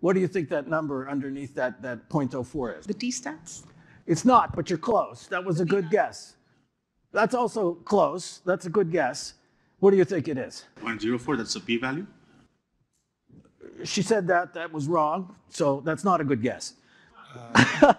What do you think that number underneath that, that 0.04 is? The t stats? It's not, but you're close. That was a good guess. That's also close. That's a good guess. What do you think it is? 0.04, that's a p value? She said that. That was wrong. So that's not a good guess. Uh,